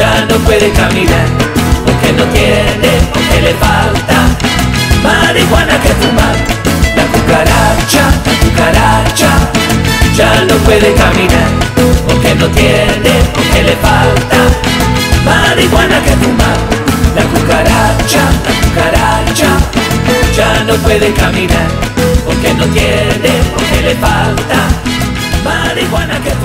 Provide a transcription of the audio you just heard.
Ya no puede caminar, porque no tiene, porque le falta marihuana que fumar. La cucaracha, la cucaracha, ya no puede caminar, porque no tiene, porque le falta marihuana que fumar. La cucaracha, la cucaracha, ya no puede caminar, porque no tiene, porque le falta marihuana que fumar.